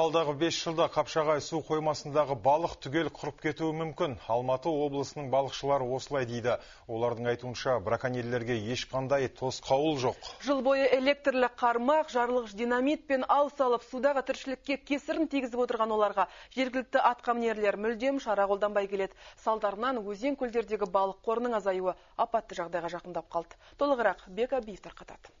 Алдағы 5 жылда Қапшағай су қоймасындағы балық түгел құрып кетуі мүмкін. Алматы облысының балықшылары осылай дейді. Олардың айтуынша браконьерлерге ешқандай тосқауыл жоқ. Жыл бойы электрлі қармақ, жарылғыш динамит пен ал салып судағы тіршілікке кесірін тигізіп отырған оларға жергілікті атқамінерлер мүлдем шара қолданбай келеді. Салдарынан өзен көлдердегі балық қорының азаюы апатты жағдайға жақындап қалды. Толығырақ Бек Абиев тарқатады.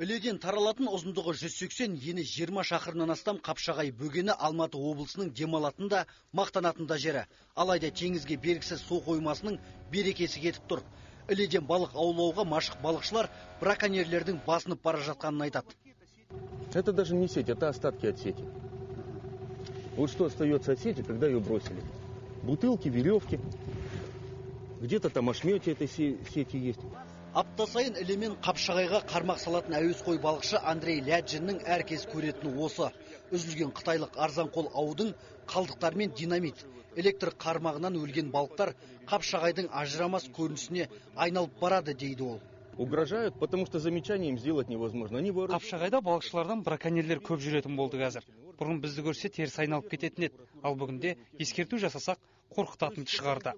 Іледен таралатын ұзындығы 180, ені 20 шақырымнан астам Қапшағай бөгені Алматы облысының демалатын да, мақтанатын да жері. Алайда теңізге бергісіз су қоймасының берекесі кетіп тұр. Іледен балық аулауға машық балықшылар браконьерлердің басынып бара жатқанын айтады. Это даже не сеть, это остатки от сети. Вот что остается от сети, когда ее бросили. Бутылки, веревки. Где-то там ошмети этой сети есть. Апта сайын ілемен қапшағайға қармақ салатын әуесқой балықшы андрей ляджиннің әркез көретіні осы. Үзілген қытайлық арзанқол аудың қалдықтары мен динамит электр қармағынан өлген балықтар қапшағайдың ажырамас көрінісіне айналып барады дейді ол. Угрожают потому что замечание им сделать невозможно. Они қапшағайда балықшылардан браконьерлер көп жүретін болды қазір. Бұрын бізді көрсе теріс айналып кететін еді. Ал бүгінде ескерту жасасақ қорқытатын шығарды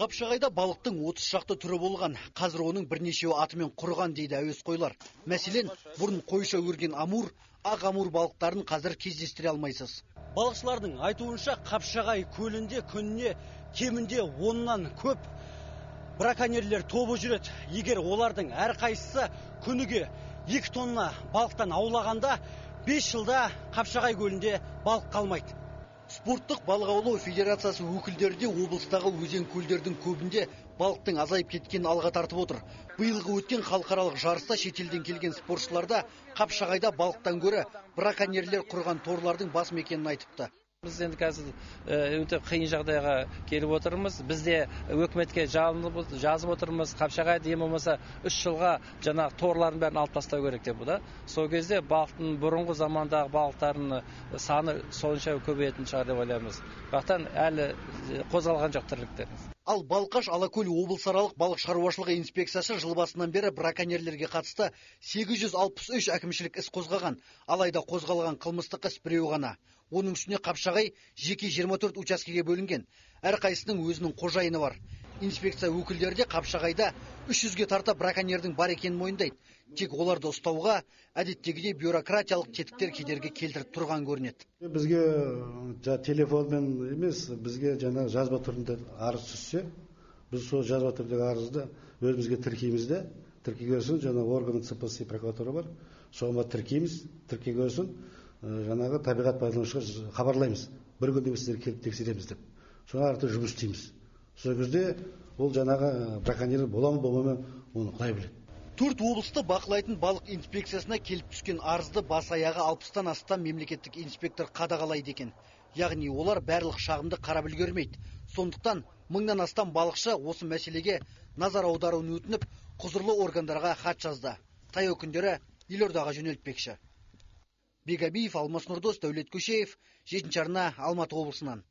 қапшағайда балықтың отыз шақты түрі болған. Қазір оның бірнешеуі атымен құрған дейді әуесқойлар. Мәселен бұрын қойша өрген амур ақ амур балықтарын қазір кездестіре алмайсыз. Балықшылардың айтуынша қапшағай көлінде күніне кемінде оннан көп браконьерлер тобы жүреді. Егер олардың әрқайсысы күніге екі тонна балықтан аулағанда бес жылда қапшағай көлінде балық қалмайды. Спорттық балық аулау федерациясы өкілдері де облыстағы өзен көлдердің көбінде балықтың азайып кеткенін алға тартып отыр. Биылғы өткен халықаралық жарыста шетелден келген спортшылар да қапшағайда балықтан гөрі браконьерлер құрған торлардың бас мекенін айтыпты. Біз енді қазір өте қиын жағдайға келіп отырмыз. Біз де өкіметке жазып отырмыз. Қапшағай ең болмаса үш жылға жаңағы торлардың бәрін алып тастау керек деп да сол кезде балықтың бұрынғы замандағы балықтардың саны сонша көбейетін шығар деп ойлаймыз. Бірақтан әлі қозғалған жоқ тірліктер ал балқаш алакөл облысаралық балық шаруашылығы инспекциясы жыл басынан бері браконьерлерге қатысты 863 әкімшілік іс қозғаған. Алайда қозғалған қылмыстық іс біреу ғана. Оның үстіне қапшағай жеке 24 учаскеге бөлінген. Әрқайсысының өзінің қожайыны бар. Инспекция өкілдері де қапшағайда 300-ге тарта браконьердің бар екенін мойындайды. Тек оларды ұстауға әдеттегідей бюрократиялық тетіктер кедергі келтіріп тұрған көрінеді. Бізге телефонмен емес бізге жаңа жазба түрінде арыз түссе біз сол жазба түрдегі арызды өзімізге тіркейміз де тіркеген соң жаңа орган цпс прокуратура бар соған тіркейміз тіркеген соң жаңағы табиғат пайдаланушыға хабарлаймыз. Бір күнде сіздер келіп тексереміз деп. Соны арты жұмыс істейміз. Сол кезде ол жаңағы браконьер бола ма болмай ма оны құдай біледі. Төрт облысты бақылайтын балық инспекциясына келіп түскен арызды бас аяғы алпыстан астам мемлекеттік инспектор қадағалайды екен. Яғни олар барлық шағымды қарап үлгермейді. Сондықтан мыңнан астам балықшы осы мәселеге назар аударуын өтініп құзырлы органдарға хат жазды. Таяу күндері елордаға жөнелтпекші. Бегабиев алмас нұрдос дәулет көшеев жетінші арна алматы облысынан.